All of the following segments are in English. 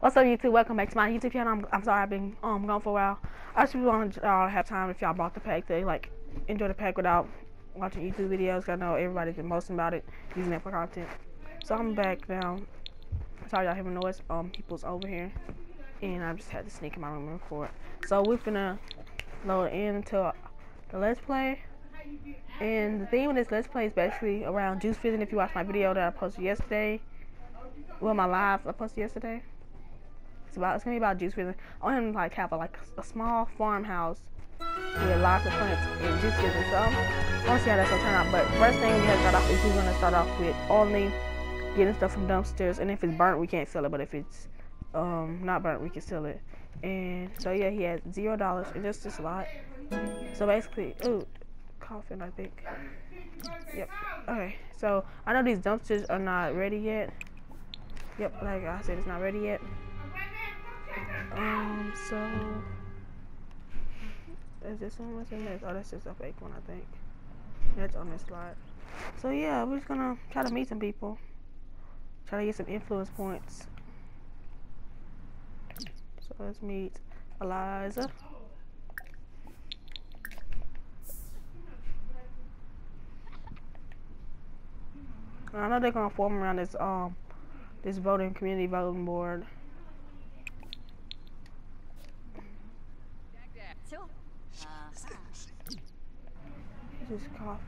What's up, YouTube? Welcome back to my YouTube channel. I'm, I'm sorry I've been um gone for a while. I just want to uh, have time if y'all bought the pack to like enjoy the pack without watching YouTube videos. I know everybody's been posting about it, using it for content. So I'm back now. Sorry y'all hearing noise. Um, people's over here, and I just had to sneak in my room and record. So we're gonna load into the Let's Play. And the theme of this Let's Play is basically around juice fizzing. If you watched my video that I posted yesterday, well, my live I posted yesterday. It's about it's gonna be about juice fizzing. I want him to like have a like a small farmhouse with lots of plants and juice fizzing. So I want to see how that's gonna turn out. But first thing we have to start off is we're gonna start off with only getting stuff from dumpsters. And if it's burnt, we can't sell it. But if it's um not burnt, we can sell it. And so yeah, he has zero dollars and just a lot. So basically, ooh, coffin I think. Yep. Okay. So I know these dumpsters are not ready yet. Yep, like I said, it's not ready yet. Um, so is this one what's in this? Oh, that's just a fake one, I think. That's on this slide. So yeah, we're just gonna try to meet some people. Try to get some influence points. So let's meet Eliza. I know they're gonna form around this um this voting community voting board. Just coughing.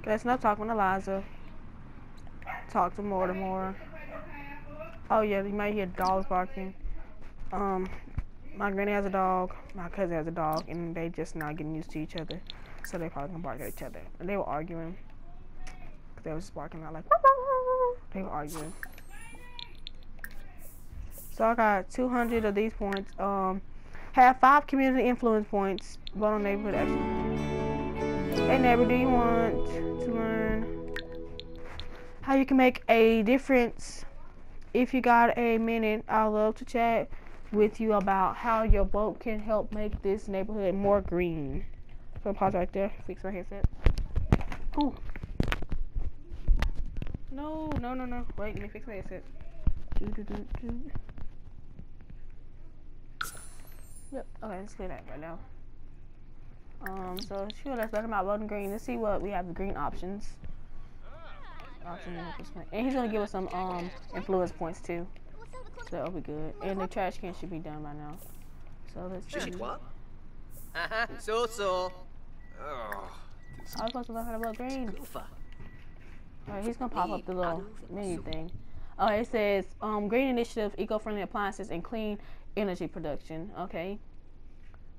Okay, enough talking to Eliza. Talk to Mortimer. Oh yeah, you might hear dogs barking. Um, my granny has a dog, my cousin has a dog, and they just not getting used to each other. So they probably gonna bark at each other. And they were arguing. They just barking out like, they were arguing. So I got 200 of these points. Um, have five community influence points. Vote on neighborhood action. Hey neighbor, do you want to learn how you can make a difference? If you got a minute, I'd love to chat with you about how your vote can help make this neighborhood more green. So pause right there. Fix my headset. Ooh. No, no, no, no. Wait, let me fix my headset. Do, do, do, do. Yep. Okay, let's clear that right now. Um, so sure, let's look about voting green. Let's see what we have the green options. Option and he's gonna give us some um influence points too. So that'll be good. And the trash can should be done by now. So let's see. so so. Oh, I was supposed to learn how to vote green. He's gonna pop up the little menu thing. Oh, it says um, green initiative, eco-friendly appliances, and clean energy production. Okay.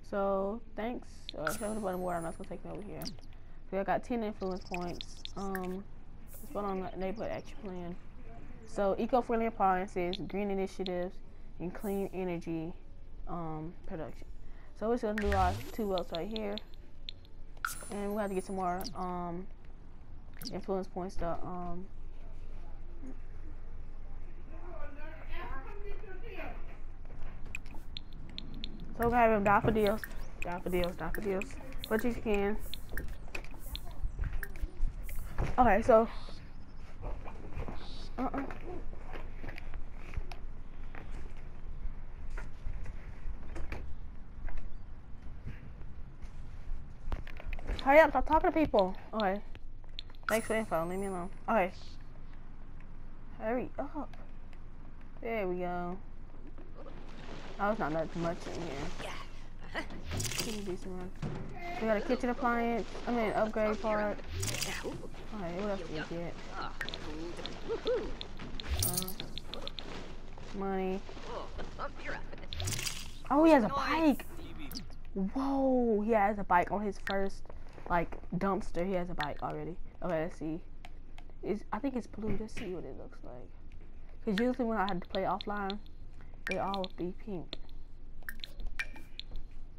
So thanks. Uh, show the button water. I'm not gonna take me over here. So I got 10 influence points. Um, let's go on the neighborhood action plan. So eco-friendly appliances, green initiatives, and clean energy um, production. So we're just gonna do our two votes right here, and we have to get some more um, influence points um, So we're gonna have him daffodils, daffodils, daffodils, but you can. Okay, so. Uh uh. Hurry up, stop talking to people. Okay. Thanks for info, leave me alone. Okay. Hurry up. There we go. Oh, it's not that much in here. Decent one. We got a kitchen appliance. I mean, upgrade part. Alright, what else do we get? Uh, money. Oh, he has a bike. Whoa, he has a bike on his first, like, dumpster. He has a bike already. Okay, let's see. It's, I think it's blue. Let's see what it looks like. Because usually when I had to play offline, they all be pink.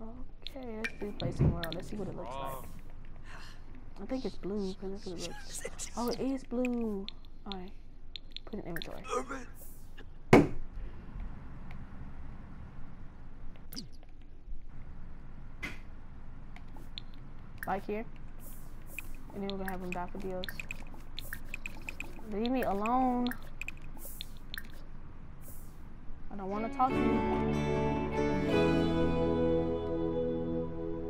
Okay, let's do play somewhere else. Let's see what it looks like. I think it's blue that's what it looks. Oh, it is blue. Alright. Put it in inventory. bike here. And then we're gonna have them die for deals. Leave me alone. I don't want to talk to you.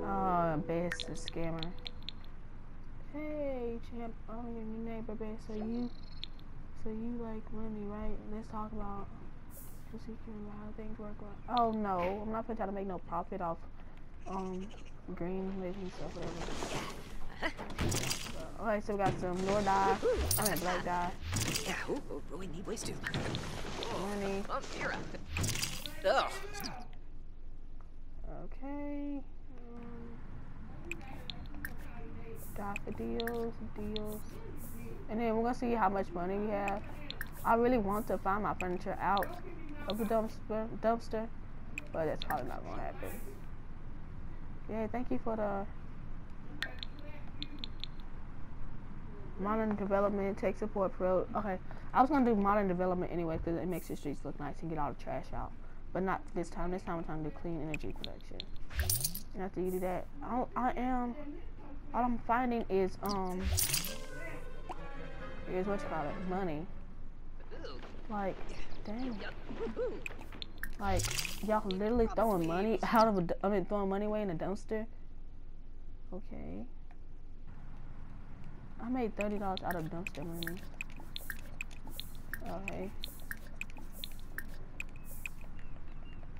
Oh, best is scammer. Hey, champ. Oh, your new neighbor, babe. So you, so you like money, right? Let's talk about just how things work. Oh no, I'm not gonna try to make no profit off um green making stuff, whatever. Alright, so we got some Nord dye. I mean black dye. Yeah, ooh, ooh, need ways to. Money. Oh, out. Ugh. Okay. Um, daffodils, deals. And then we're gonna see how much money we have. I really want to find my furniture out of the dumpster, dumpster, but that's probably not gonna happen. Yeah, thank you for the modern development, tech support pro. Okay, I was gonna do modern development anyway because it makes the streets look nice and get all the trash out. But not this time. This time I'm trying to do clean energy production. And after you do that, I, I am. All I'm finding is um is what you call it, money. Like, dang. Like, y'all literally throwing money out of a, I mean, throwing money away in a dumpster. Okay. I made thirty dollars out of dumpster money. Okay.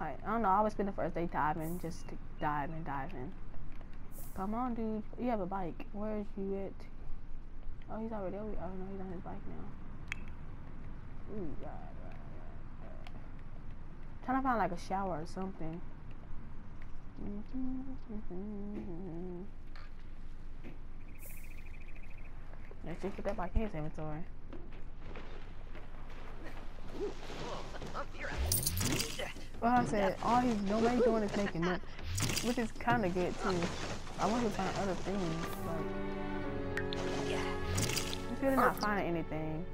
Alright, I don't know. I always spend the first day diving, just diving, diving. Come on, dude. You have a bike. Where is you at? Oh, he's already over. Oh no, he's on his bike now. Ooh, God, God. Trying to find like a shower or something. Let's just put that back in his inventory. Well, I said, all he's nobody doing is making money, which is kind of good too. I want to find other things, but Yeah. I'm really not finding anything.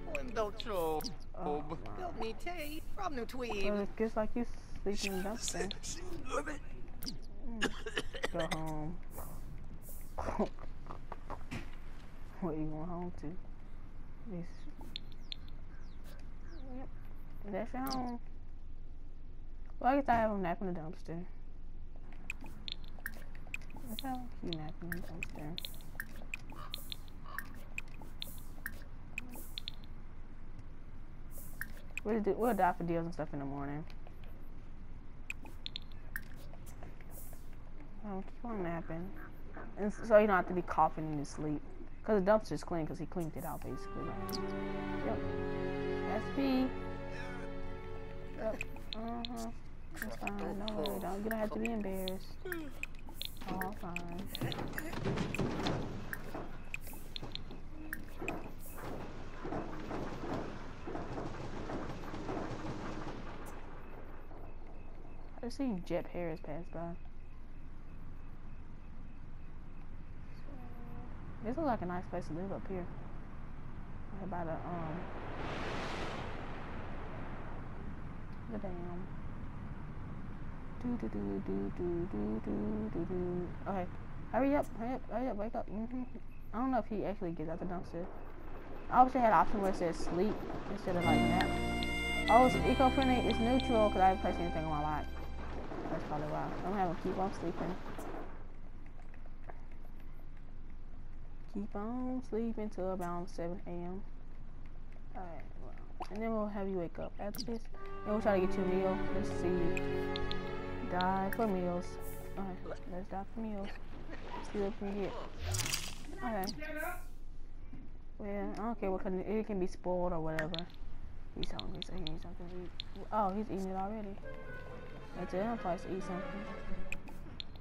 Oh, Help me, Tay. From New Well, just like you sleeping in dumpster. Mm. Go home. what you going home to? This. Yep. That's your home. Well, I guess I have him napping in the dumpster. You napping in the dumpster. We'll, do, we'll die for deals and stuff in the morning. Oh, keep on napping. And so you don't have to be coughing in your sleep. Because the dumpster's clean because he cleaned it out basically. Yep. SP. Yep. Uh-huh. That's fine. No worry. Don't, you don't have to be embarrassed. All fine. I just seen Jet Harris pass by. This looks like a nice place to live up here. Right by the um the dam. Do do do do do do do do do. Okay, hurry up, hurry up, hurry up, wake up. hmm I don't know if he actually gets out the dumpster. I wish had an option where it says sleep instead of like nap. Oh, it's eco-friendly. It's neutral because I haven't placed anything on my lot. That's probably why. I'm have him keep on sleeping. Keep on sleeping till around 7 a.m. Alright, well, and then we'll have you wake up after this. And we'll try to get you a meal. Let's see. Die for meals. Alright, let's die for meals. See what we can get. Okay. Well, I don't care what kind of, it can be spoiled or whatever. He's hungry, so he needs something to eat. Oh, he's eating it already. That's it. I'm to eat something.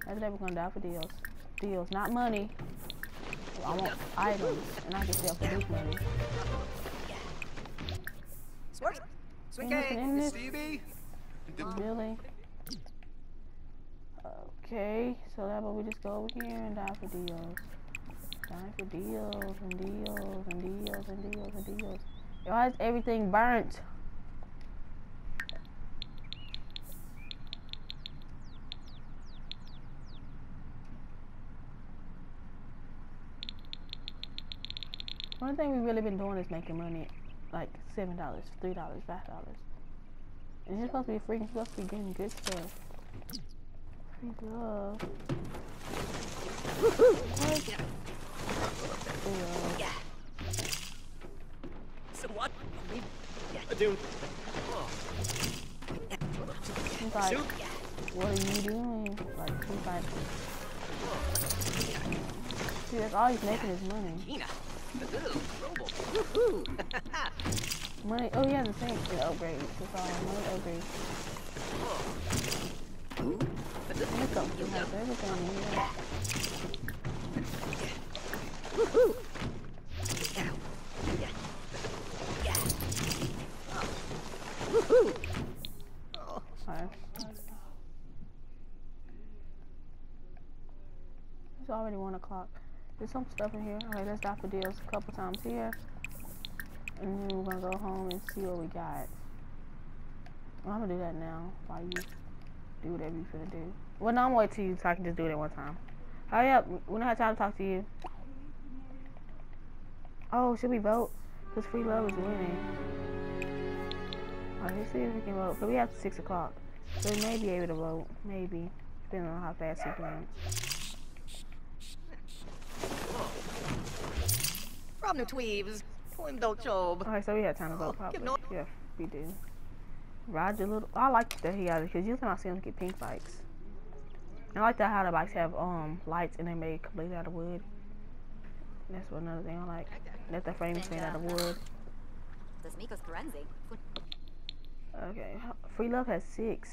After that, we're gonna die for deals. Deals, not money. I want items, and I can sell for this money. Swerk. Swing Anything? Stevie. Oh, really? Okay, so how about we just go over here and die for deals? Die for deals and deals and deals and deals and deals. Why is everything burnt? Only thing we've really been doing is making money, like seven dollars, three dollars, five dollars. It's supposed to be. You're supposed to be getting good stuff. Free love. What? Love. Yeah. So what? Yeah. Dude, He's like, Yeah. what are you doing? Like, he's like, see, that's all he's making is money. Kina. Ooh, Robo. Woohoo. Money. Oh, has the same yeah, upgrade. That's all. Money upgrade. Make up. He has everything in here. Woohoo. Yeah. Yeah. Yeah. Oh. Woohoo. Oh. Alright. It's already one o'clock. There's some stuff in here. Alright, let's deals a couple times here. And then we're gonna go home and see what we got. I'm gonna do that now while you do whatever you finna do. Well, no, I'm gonna wait till you so I can just do it at one time. Hurry up. We don't have time to talk to you. Oh, should we vote? Because free love is winning. Alright, let's see if we can vote. Cause we have to 6 o'clock. So we may be able to vote. Maybe. Depending on how fast he can. From the tweebs. Poem don't job. Alright, so we had time to go give probably. no- Yeah, we do. Roger Little. I like that he got it because usually I see him get pink bikes. I like that how the bikes have um lights and they're made completely out of wood. That's what another thing I like. That the frame is made out of wood. Das Mikos Kurenzi. Okay, Free Love has six.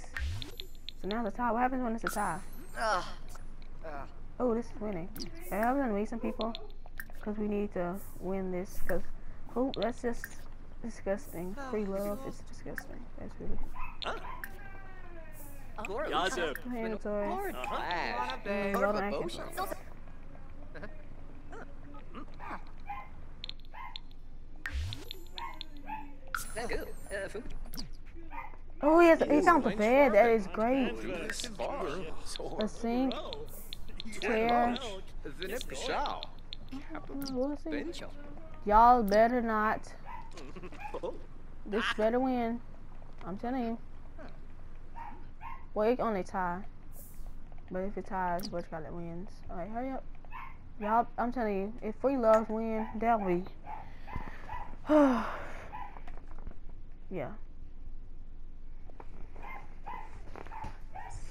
So now the tie. What happens when it's a tie? Ugh. Ugh. Oh, this is winning. Hey, I'm gonna meet some people because we need to win this. Because who? That's just disgusting. Free love is disgusting. That's really. Yazoo. Mandatory. Lord Flash. Lord vote on Emotion. Atkins. Thank you. Uh, food. Oh, he has. He found the bed. That is great. So, A sink, chair. Zinip Shao. What is it? Bencho. Y'all better not. This better win. I'm telling you. Well, it can only tie. But if it ties, Butch got it wins. Alright, hurry up. Y'all, I'm telling you, if free love win, that'll be. yeah.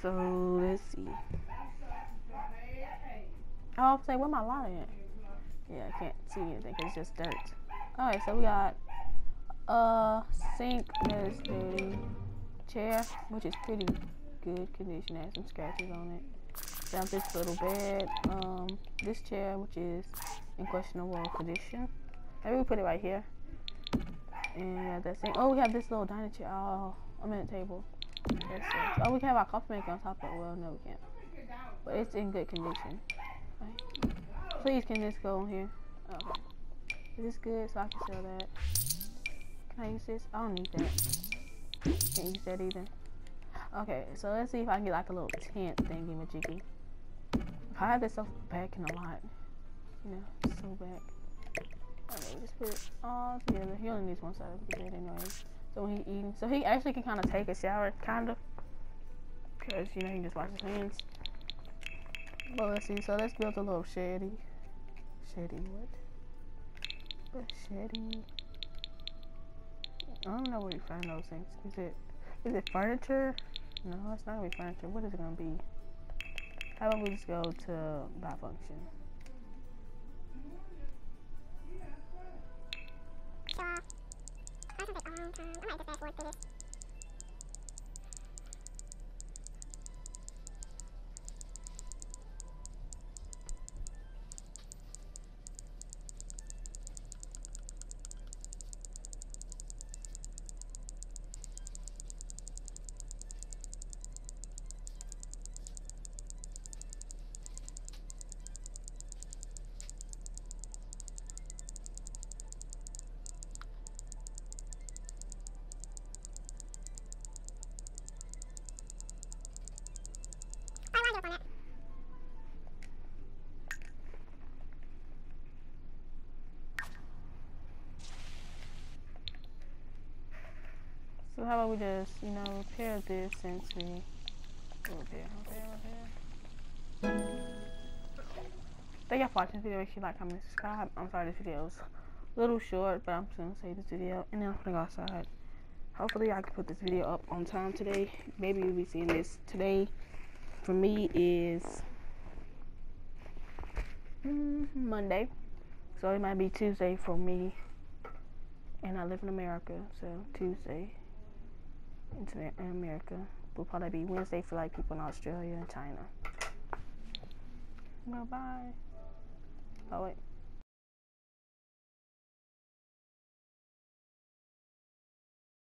So let's see. Oh, I was saying, where my light at? Yeah, I can't see anything it's just dirt. Alright, so we got a sink is dirty, chair, which is pretty good condition, It has some scratches on it. Down this little bed, um, this chair, which is in questionable condition. Maybe we put it right here. And yeah, that sink. Oh, we have this little dining chair. Oh, a table. Oh, we can have our coffee maker on top of it. Well, no, we can't. But it's in good condition. Please, can this go on here? Okay. Is this good? So I can sell that. Can I use this? I don't need that. Can't use that either. Okay, so let's see if I can get like a little tent thingy majiggy. If I have this stuff back in a lot, you know, so back. Okay, just put it all together. He only needs one side of the bed anyway. So when he eating, so he actually can kind of take a shower, kind of, because you know he can just wash his hands. Well, let's see. So let's build a little sheddy. Shady, what? What shady? I don't know where you find those things. Is it is it furniture? No, it's not gonna be furniture. What is it gonna be? How about we just go to that function? I fast forward through this. How about we just, you know, repair this since we repair, repair, repair. Thank y'all for watching this video. Make sure you like, comment, subscribe. I'm sorry this video's a little short, but I'm just gonna say this video and then I'm gonna go outside. Hopefully I can put this video up on time today. Maybe you'll be seeing this today. For me is mm, Monday. So it might be Tuesday for me. And I live in America, so Tuesday in America will probably be Wednesday for like people in Australia and China. Bye bye. Oh wait.